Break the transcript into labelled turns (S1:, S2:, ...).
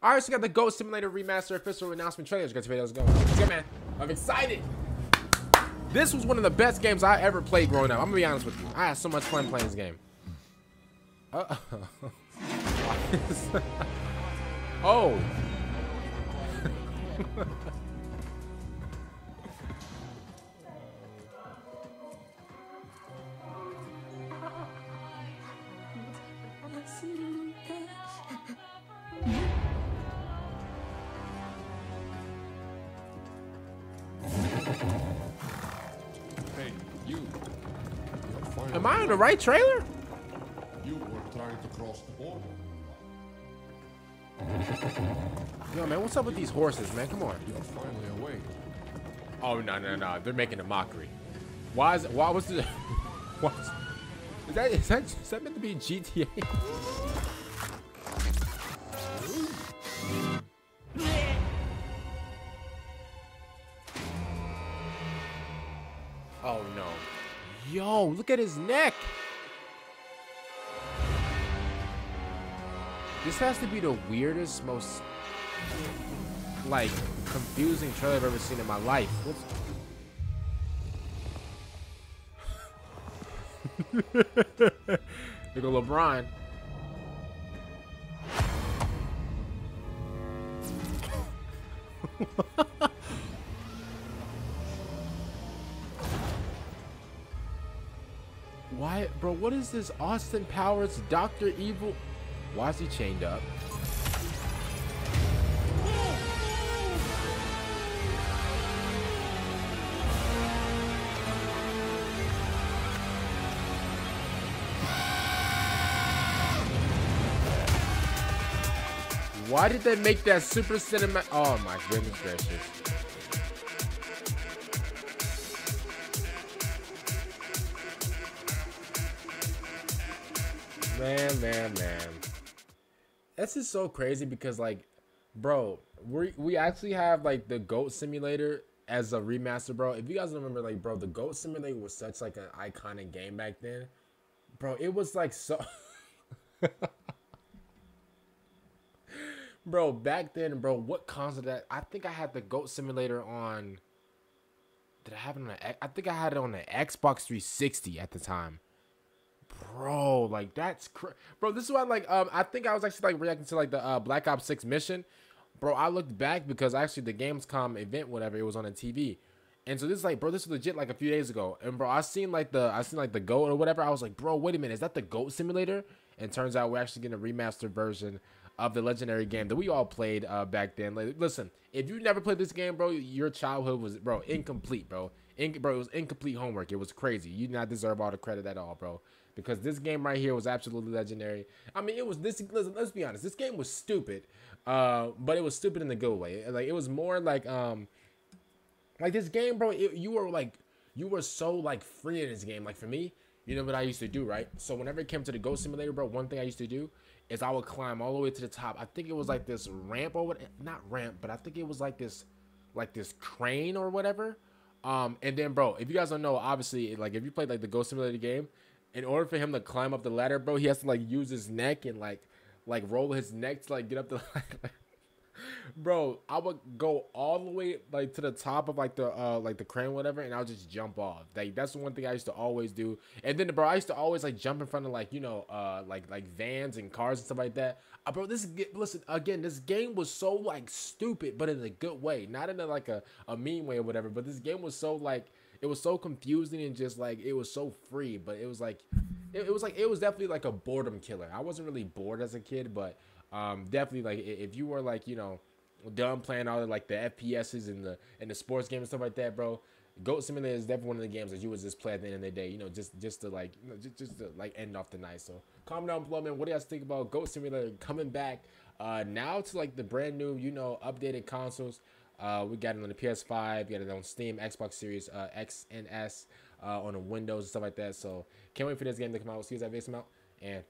S1: Right, also got the Goat Simulator Remaster official announcement trailers. Got to let's go. Let's go, man. I'm excited. This was one of the best games I ever played growing up. I'm gonna be honest with you. I had so much fun playing this game. Uh oh. oh. Am I on the right trailer?
S2: You were trying to cross the border.
S1: Yo, man, what's up with these horses, man? Come on.
S2: You're finally awake.
S1: Oh no no no! They're making a mockery. Why is why was the what is that is that is that meant to be GTA? oh no! Yo, look at his neck. This has to be the weirdest, most like confusing trailer I've ever seen in my life. Look at LeBron. Why, bro? What is this? Austin Powers, Doctor Evil? Why is he chained up? Why did they make that super cinema? Oh my goodness gracious. Man, man, man. This is so crazy because like, bro, we we actually have like the Goat Simulator as a remaster, bro. If you guys remember, like, bro, the Goat Simulator was such like an iconic game back then, bro. It was like so. bro, back then, bro, what console that? I think I had the Goat Simulator on. Did I have it on? A, I think I had it on the Xbox 360 at the time. Bro, like that's cr- bro. This is why, like, um, I think I was actually like reacting to like the uh, Black Ops Six mission, bro. I looked back because actually the Gamescom event, whatever, it was on the TV, and so this is like, bro, this was legit like a few days ago, and bro, I seen like the I seen like the goat or whatever. I was like, bro, wait a minute, is that the Goat Simulator? And turns out we're actually getting a remastered version of the legendary game that we all played uh, back then. Like, listen, if you never played this game, bro, your childhood was, bro, incomplete, bro. In, bro, it was incomplete homework. It was crazy. You did not deserve all the credit at all, bro. Because this game right here was absolutely legendary. I mean, it was this. Listen, let's be honest. This game was stupid, uh, but it was stupid in the good way. Like it was more like, um, like this game, bro. It, you were like, you were so like free in this game. Like for me, you know what I used to do, right? So whenever it came to the Goat Simulator, bro, one thing I used to do is I would climb all the way to the top. I think it was like this ramp or what? Not ramp, but I think it was like this, like this crane or whatever. Um, and then, bro, if you guys don't know, obviously, like if you played like the Goat Simulator game, in order for him to climb up the ladder, bro, he has to like use his neck and like like roll his neck to like get up the ladder. Bro, I would go all the way like to the top of like the uh like the crane whatever, and I'll just jump off. Like that's the one thing I used to always do. And then, bro, I used to always like jump in front of like you know uh like like vans and cars and stuff like that. Uh, bro, this listen again. This game was so like stupid, but in a good way, not in a like a a mean way or whatever. But this game was so like it was so confusing and just like it was so free, but it was like it, it was like it was definitely like a boredom killer. I wasn't really bored as a kid, but um definitely like if you were like you know done playing all the like the FPSs and the and the sports games and stuff like that, bro. Goat Simulator is definitely one of the games that you would just play at the end of the day, you know, just just to like you know, just, just to like end off the night. So comment down below, man. What do you guys think about Goat Simulator coming back uh now to like the brand new, you know, updated consoles? Uh, we got it on the PS5, we got it on Steam, Xbox Series uh, X and S, uh, on the Windows and stuff like that. So can't wait for this game to come out. See you guys at out and